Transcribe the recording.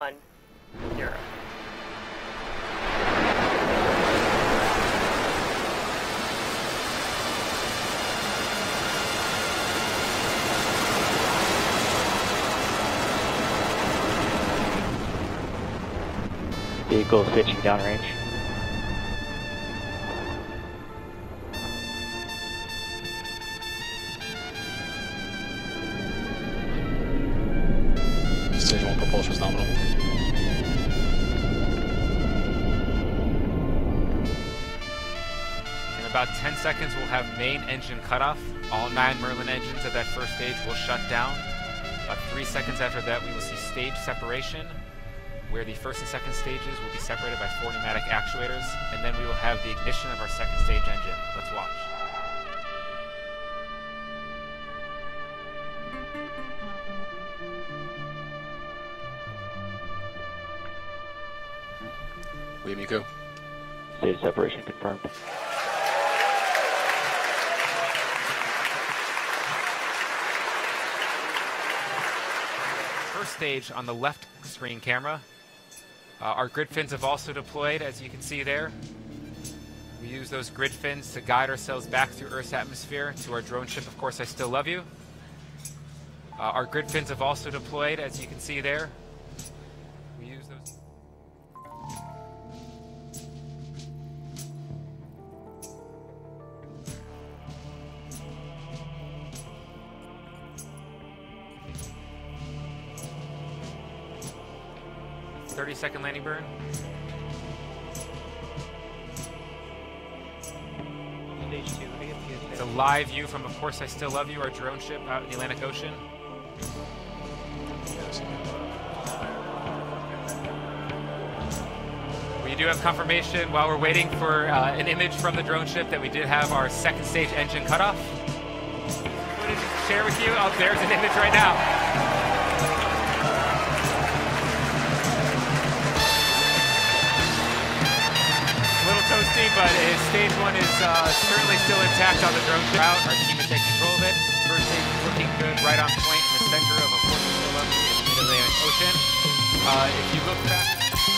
one zero. Vehicle switching downrange. Stage 1 propulsion nominal. In about 10 seconds, we'll have main engine cutoff. All nine Merlin engines at that first stage will shut down. About three seconds after that, we will see stage separation, where the first and second stages will be separated by four pneumatic actuators, and then we will have the ignition of our second stage engine. Let's watch. William Yuko. Stage separation confirmed. First stage on the left screen camera. Uh, our grid fins have also deployed, as you can see there. We use those grid fins to guide ourselves back through Earth's atmosphere to our drone ship, Of Course I Still Love You. Uh, our grid fins have also deployed, as you can see there. We use those. Thirty second landing burn. Stage 2, It's a live view from Of Course I Still Love You, our drone ship out in the Atlantic Ocean. We do have confirmation while we're waiting for uh, an image from the drone ship that we did have our second stage engine cutoff. Footage to share with you. Oh, there's an image right now. Uh, stage one is uh, certainly still intact on the drone ship. Our team is taking control of it. First stage is looking good, right on point in the center of a force still up in the Mid-Atlantic Ocean. Uh, if you look back.